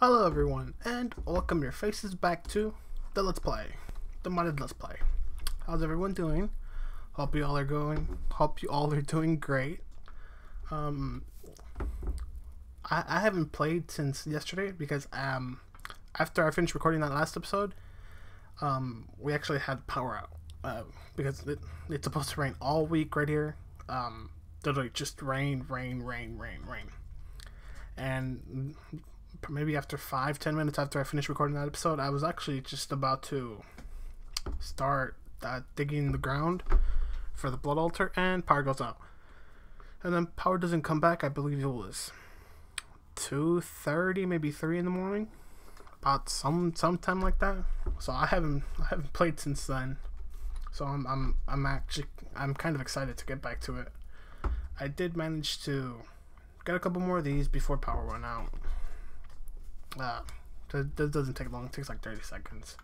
Hello everyone, and welcome your faces back to the Let's Play, the modded Let's Play. How's everyone doing? Hope you all are going, hope you all are doing great. Um, I, I haven't played since yesterday because um, after I finished recording that last episode, um, we actually had power out. Uh, because it, it's supposed to rain all week right here. Um, literally just rain, rain, rain, rain, rain. And maybe after five, ten minutes after I finished recording that episode, I was actually just about to start uh, digging the ground for the blood altar, and power goes out. And then power doesn't come back. I believe it was two thirty, maybe three in the morning, about some sometime like that. So I haven't I haven't played since then. So I'm I'm I'm actually I'm kind of excited to get back to it. I did manage to get a couple more of these before power went out. Uh, that doesn't take long. It takes like 30 seconds.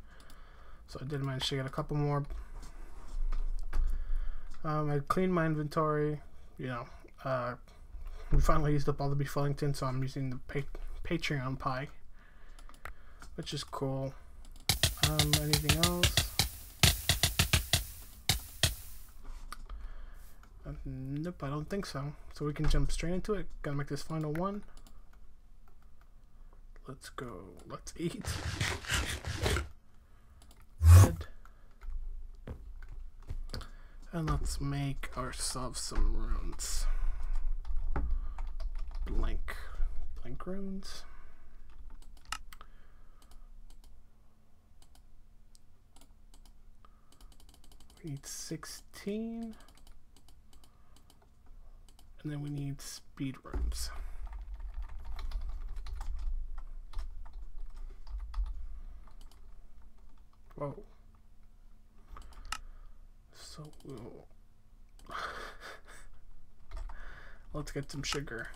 So I did manage to get a couple more. Um, I cleaned my inventory. You know, uh, we finally used up all the beef Wellington, so I'm using the pa Patreon pie, which is cool. Um, anything else? Uh, nope, I don't think so. So we can jump straight into it. Gotta make this final one. Let's go. Let's eat. Bread. And let's make ourselves some runes. Blank. Blank runes. We need 16. And then we need speed runes. Whoa. So we'll let's get some sugar.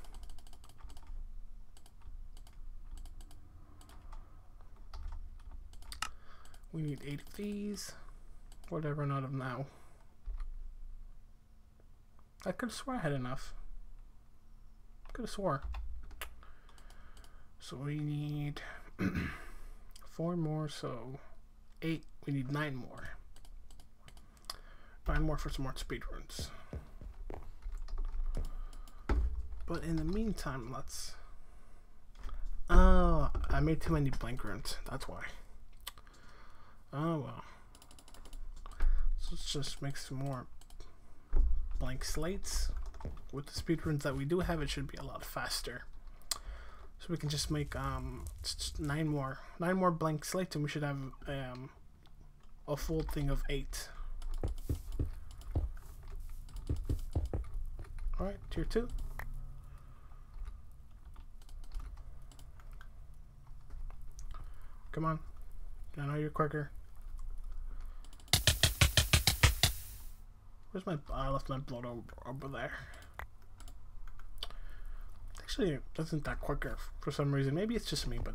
We need eight of these. Whatever, out of now? I could have swore I had enough. Could have swore. So we need four more, so eight. We need nine more. Nine more for some more speed runes. But in the meantime, let's... Oh, I made too many blank runes. That's why. Oh, well. So let's just make some more blank slates. With the speed runes that we do have, it should be a lot faster. So we can just make um nine more nine more blank slates, and we should have um a full thing of eight. All right, tier two. Come on, I know you're quicker. Where's my? I left my blood over, over there. Actually, it isn't that quicker for some reason. Maybe it's just me, but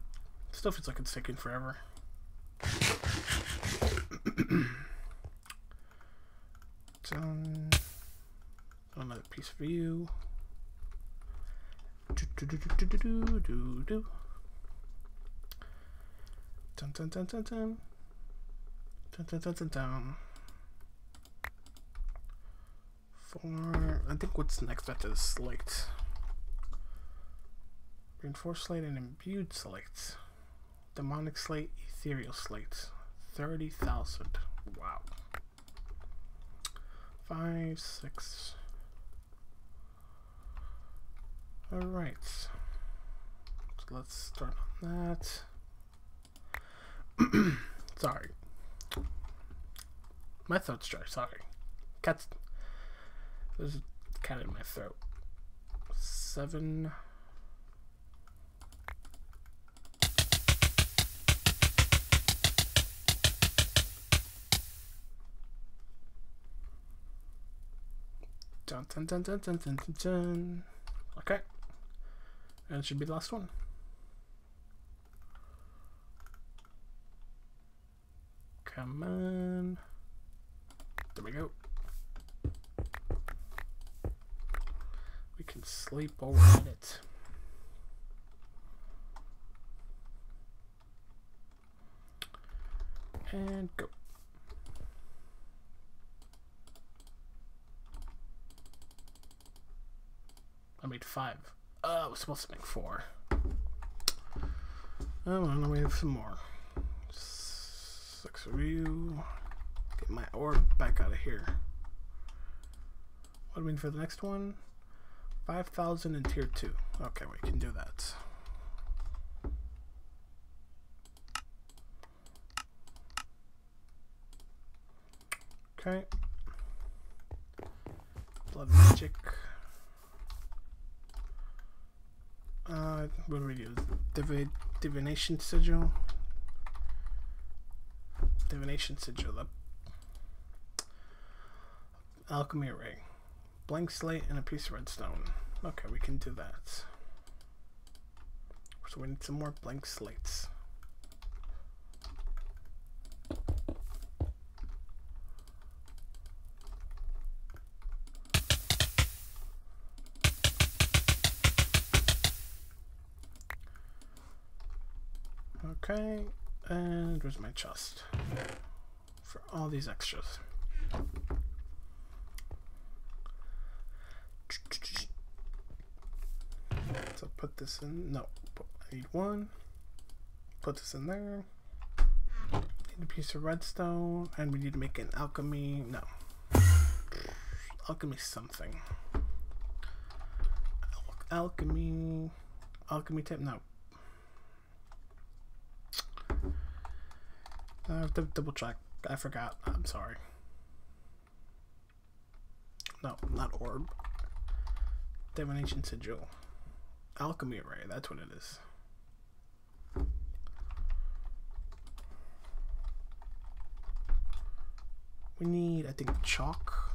still feels like it's taking forever. Done. Another piece for you. Do do do do do do do do. Dun dun dun dun dun. Dun dun dun dun dun. For I think what's next after the slate. Reinforced slate and imbued slate. Demonic slate, ethereal slate. 30,000. Wow. Five, six. Alright. So let's start on that. sorry. My throat's dry, sorry. Cat's. There's a cat in my throat. Seven. Dun, dun, dun, dun, dun, dun, dun, dun. Okay. And it should be the last one. Come on. There we go. We can sleep over in it. And go. I made five. Oh, I was supposed to make four. Oh, well, we have some more. Six review. Get my orb back out of here. What do we need for the next one? 5,000 in tier 2. Okay, we can do that. Okay. Blood magic. Uh, what do we use? Divi divination sigil. Divination sigil. The alchemy array. Blank slate and a piece of redstone. Okay, we can do that. So we need some more blank slates. Where's my chest? For all these extras. So put this in, no, I need one. Put this in there. Need a piece of redstone, and we need to make an alchemy, no. Alchemy something. Al alchemy, alchemy tip, no. I have to double check. I forgot. I'm sorry. No, not orb. Divination sigil. Alchemy array, that's what it is. We need, I think, chalk.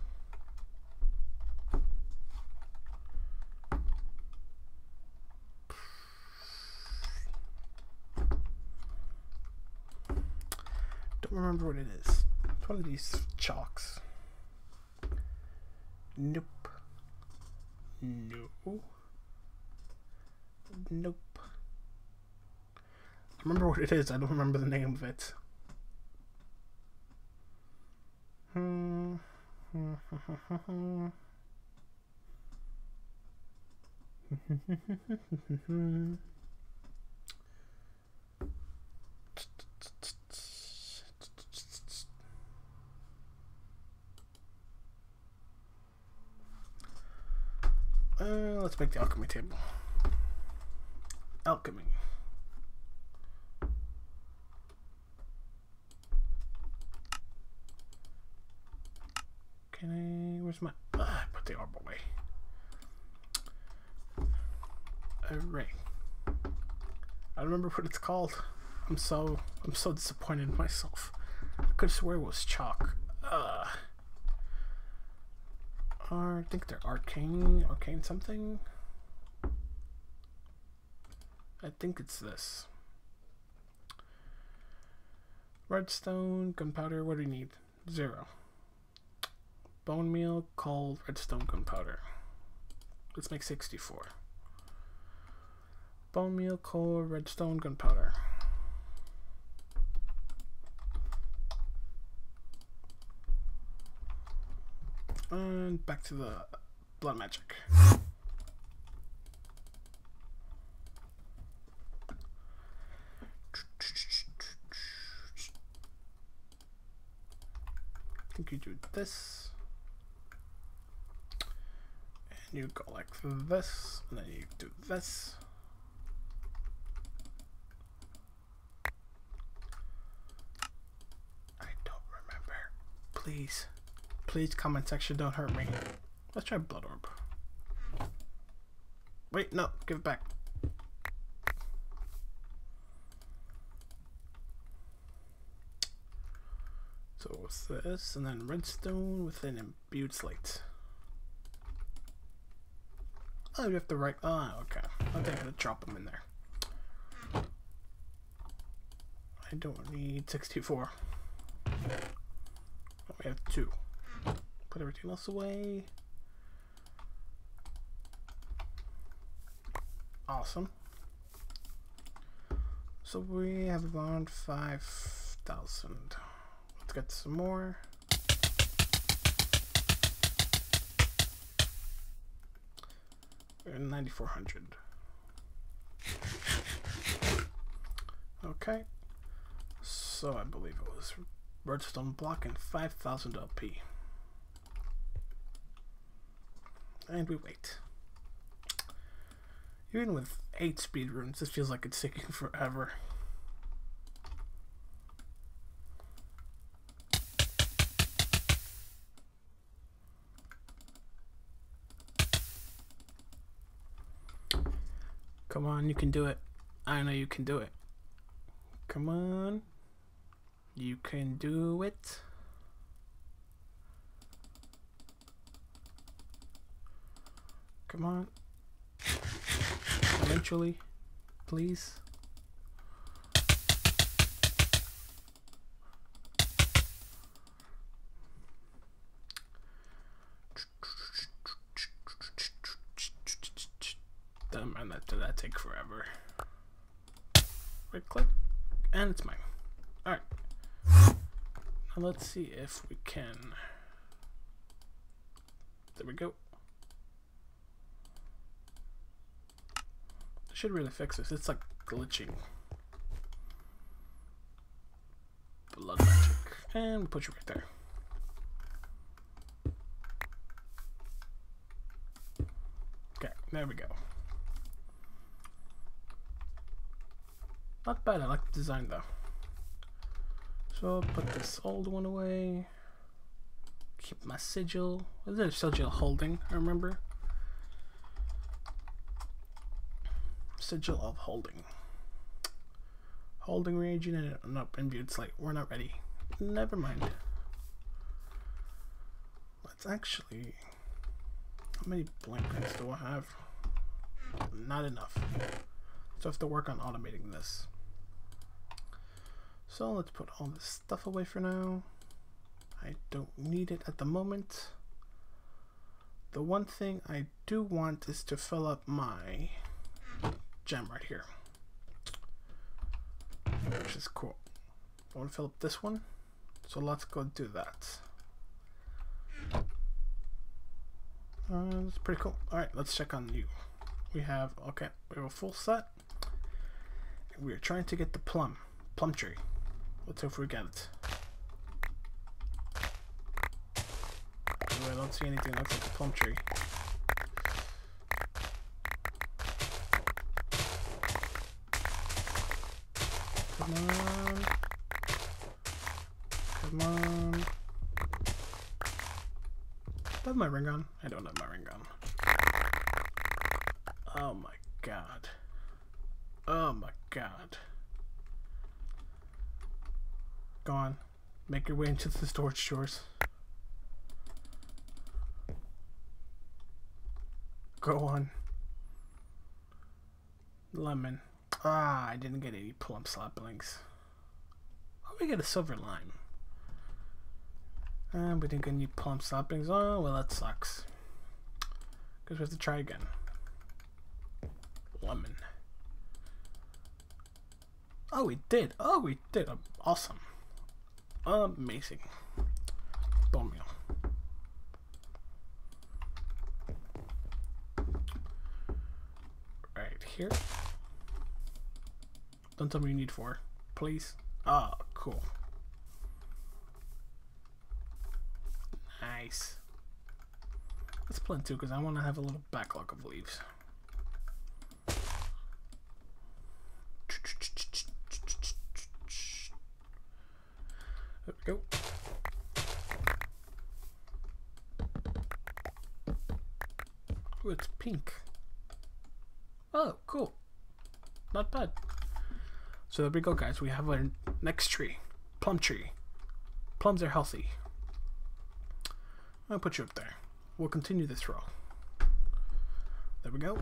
Remember what it is. It's one of these chalks. Nope. No. Nope. I remember what it is. I don't remember the name of it. Hmm. Uh, let's make the alchemy table. Alchemy. Can I? Where's my? Uh, put the orb away. Array. I remember what it's called. I'm so I'm so disappointed in myself. I could swear it was chalk. Uh, I think they're arcane, arcane something. I think it's this. Redstone, gunpowder, what do we need? Zero. Bone meal, coal, redstone, gunpowder. Let's make 64. Bone meal, coal, redstone, gunpowder. And back to the blood magic. I think you do this. And you go like this, and then you do this. I don't remember. Please. Please, comment section, don't hurt me. Let's try Blood Orb. Wait, no, give it back. So what's this? And then redstone with an imbued slate. Oh, you have to write. Ah, oh, okay. I think I to drop them in there. I don't need 64. we have two. Put everything else away. Awesome. So we have around 5,000. Let's get some more. We're 9400. Okay. So I believe it was redstone block and 5000 LP. And we wait. Even with 8 speed runes, this feels like it's taking forever. Come on, you can do it. I know you can do it. Come on. You can do it. Come on. Eventually. Please. Damn man, that that take forever. Right click, and it's mine. Alright. Now let's see if we can. There we go. Should really fix this. It's like glitching. Blood magic. And put you right there. Okay, there we go. Not bad, I like the design though. So put this old one away. Keep my sigil. Is it a sigil holding? I remember. Sigil of holding. Holding reagent and up in view. It's like we're not ready. Never mind. Let's actually. How many blueprints do I have? Not enough. So I have to work on automating this. So let's put all this stuff away for now. I don't need it at the moment. The one thing I do want is to fill up my gem right here. Which is cool. I want to fill up this one. So let's go do that. Uh, that's pretty cool. Alright, let's check on you. We have, okay, we have a full set. We are trying to get the plum, plum tree. Let's hope we get it. I don't see anything that looks like a plum tree. Come on. Come on. Do I have my ring on? I don't have my ring on. Oh my god. Oh my god. Go on. Make your way into the storage drawers. Go on. Lemon. Ah, I didn't get any plum saplings. Oh, we get a silver lime. And we didn't get any plum saplings. Oh, well, that sucks. Because we have to try again. Lemon. Oh, we did. Oh, we did. Awesome. Amazing. Bone meal. Right here. Don't tell me you need four, please. Ah, oh, cool. Nice. Let's plant two because I want to have a little backlog of leaves. There we go. Ooh, it's pink. Oh, cool. Not bad. So there we go, guys. We have our next tree. Plum tree. Plums are healthy. I'll put you up there. We'll continue this row. There we go.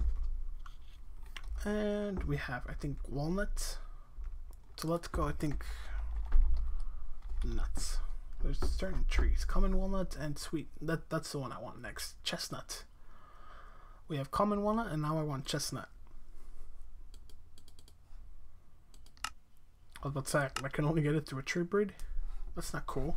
And we have, I think, walnut. So let's go, I think, nuts. There's certain trees. Common walnut and sweet. That That's the one I want next. Chestnut. We have common walnut and now I want chestnut. Oh, that's that. I can only get it through a tree breed? That's not cool.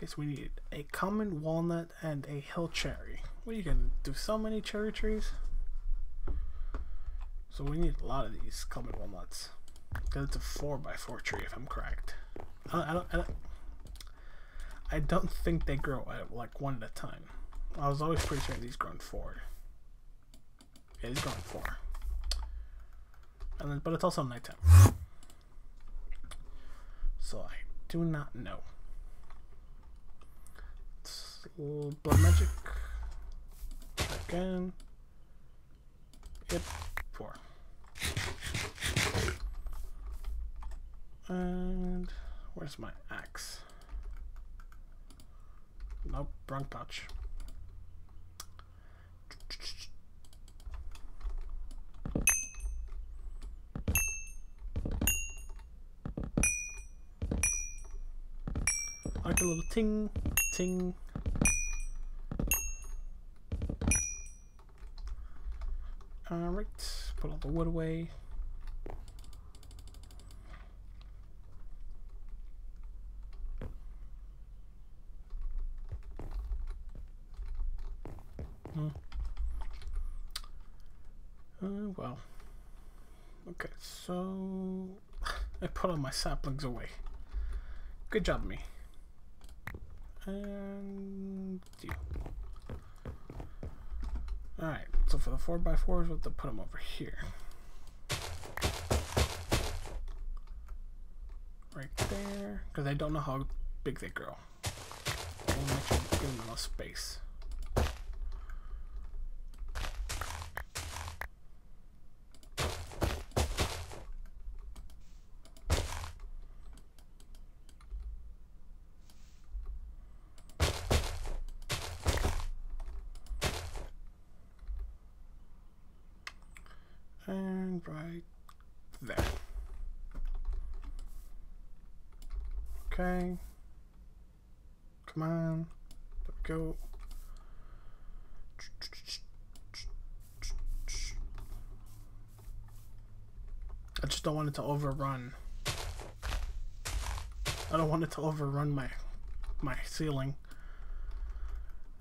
Guess we need a common walnut and a hill cherry. We can do? So many cherry trees? So we need a lot of these common walnuts. Because it's a 4x4 tree, if I'm correct. I don't, I don't, I don't, I don't think they grow at like one at a time. I was always pretty sure these grown four. Yeah, these grown four. And then, but it's also nighttime. So I do not know. It's blood magic. Again. Yep, four. And where's my axe? Nope, wrong pouch. Like a little ting, ting. Alright, put all the wood away. Hmm. Uh, well. Okay, so I put all my saplings away. Good job, me. And. Alright, so for the 4x4s, we'll have to put them over here. Right there, because I don't know how big they grow. We'll make sure give them enough space. And right there. Okay. There we go. I just don't want it to overrun. I don't want it to overrun my my ceiling.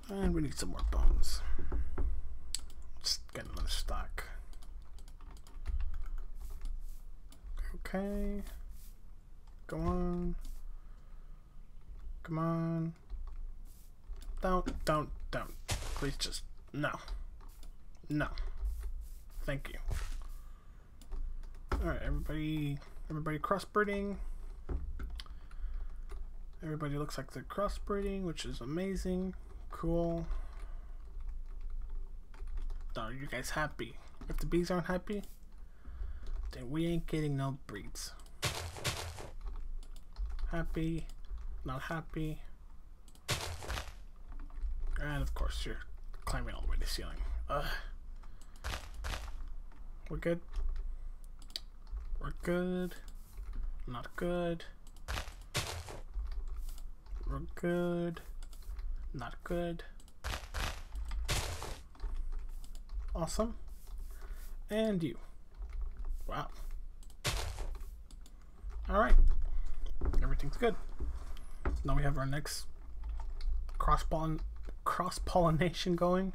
And we need some more bones. Just get another stock. Okay. Go on. Come on. Don't, don't, don't. Please just, no. No. Thank you. Alright, everybody, everybody crossbreeding. Everybody looks like they're crossbreeding, which is amazing. Cool. Are you guys happy? If the bees aren't happy, then we ain't getting no breeds. Happy, not happy. And of course, you're climbing all the way to the ceiling. Ugh. We're good. We're good. Not good. We're good. Not good. Awesome. And you. Wow. Alright. Everything's good. Now we have our next cross pollen cross pollination going.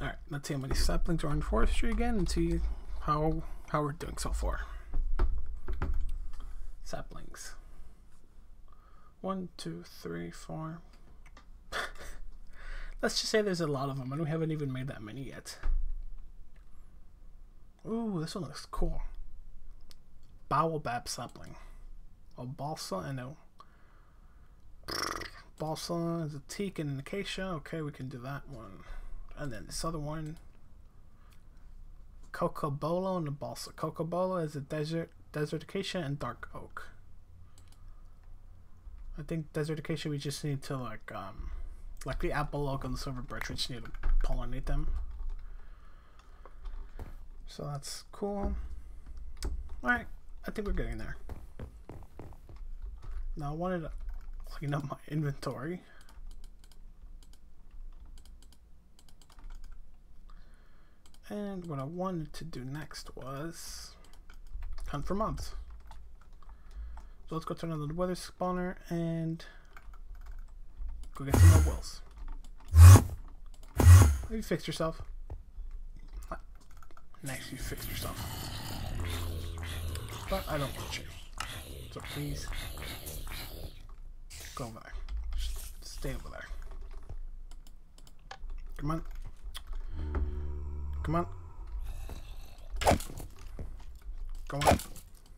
Alright, let's see how many saplings are in forestry again and see how how we're doing so far. Saplings. One, two, three, four. Let's just say there's a lot of them and we haven't even made that many yet. Ooh, this one looks cool. Baobab sapling. A balsa and a balsa is a teak and an acacia. Okay, we can do that one. And then this other one. Cocobolo and the balsa. Cocobolo is a desert desert acacia and dark oak. I think desert acacia we just need to like um like the apple oak and the silver birch we just need to pollinate them. So that's cool. Alright, I think we're getting there. Now I wanted to clean up my inventory. And what I wanted to do next was hunt for mobs. So let's go turn on the weather spawner and go get some more wells. Have you fixed yourself? Nice, you fixed yourself. But I don't want you. So please go over there. Stay over there. Come on. Come on. Go on.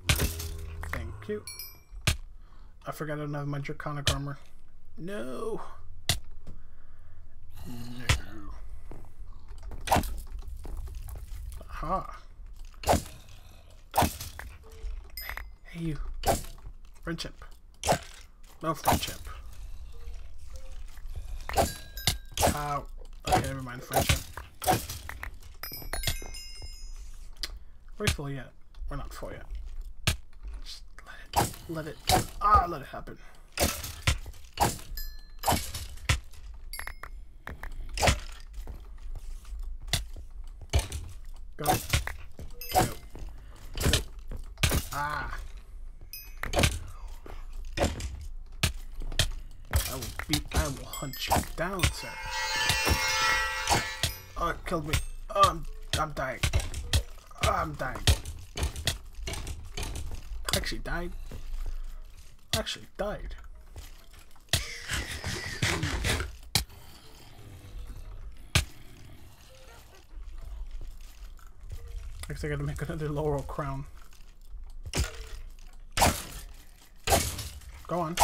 Thank you. I forgot I don't have my draconic armor. No. No. Aha. Hey, hey you. Friendship. No friendship. Ow. Okay, never mind. Friendship. We're we full yet? We're not full yet. Just let it. Let it. Ah, let it happen. Go. Go. Go. Ah. I will beat. I will hunt you down, sir. Uh, oh, it killed me. Oh, I'm, I'm dying. Oh, I'm dying. Actually died. Actually died. Guess I gotta make another laurel crown. Go on.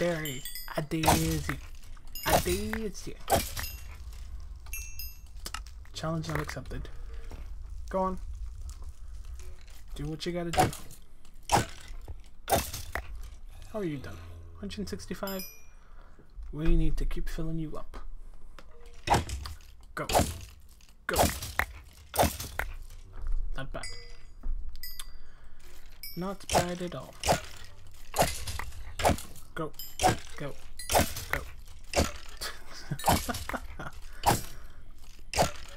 He I did you. I did you. Challenge not accepted. Go on. Do what you gotta do. How are you done? 165? We need to keep filling you up. Go. Go. Not bad. Not bad at all. Go. Go. Go.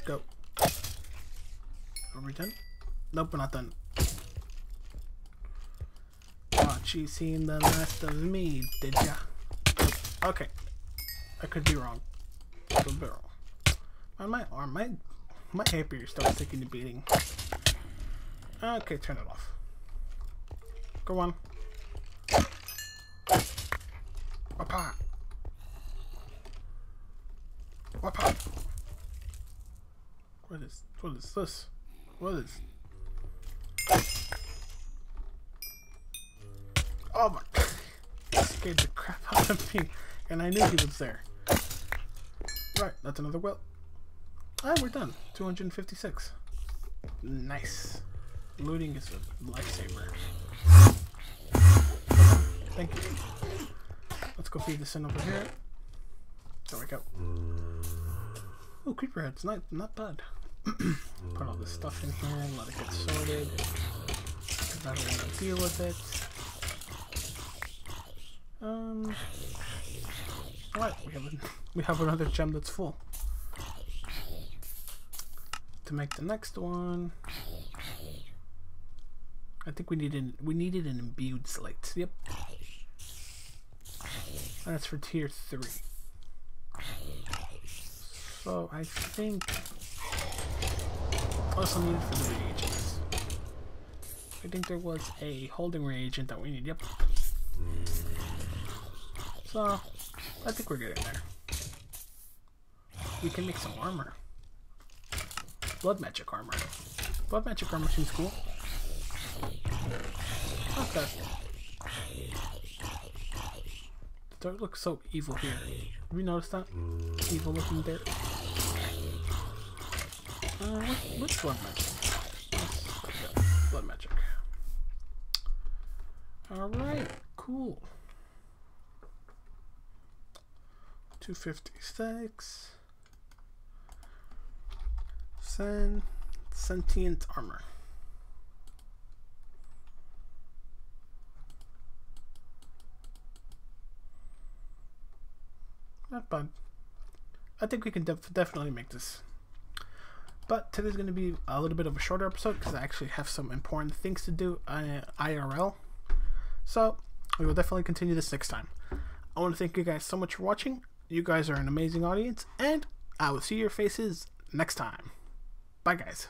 Go. Are we done? Nope, we're not done. Thought you seen the last of me, did ya? Okay. I could be wrong. A wrong. On my arm, my my hair starts taking the beating. Okay, turn it off. Go on. Wapa. What is what is this? What is Oh my god. scared the crap out of me. And I knew he was there. Right, that's another well. Ah, we're done. 256. Nice. Looting is a lifesaver. Thank you. Let's go feed this in over here. There we go. Oh, creeper heads. Not, not bad. Put all this stuff in here, let it get sorted. I don't want to deal with it. Um. Alright, we have, we have another gem that's full. To make the next one, I think we needed we needed an imbued slate. Yep. That's for tier three. So I think also needed for the reagents. I think there was a holding reagent that we need. Yep. So I think we're getting there. We can make some armor. Blood magic armor. Blood magic armor seems cool. Okay. The dirt looks so evil here. Have you noticed that? Evil looking dirt. Uh, what, what's blood magic? Blood magic. Alright, cool. 256. Sen sentient armor. Bad. I think we can def definitely make this. But today's going to be a little bit of a shorter episode because I actually have some important things to do uh, IRL. So we will definitely continue this next time. I want to thank you guys so much for watching. You guys are an amazing audience, and I will see your faces next time. Bye, guys.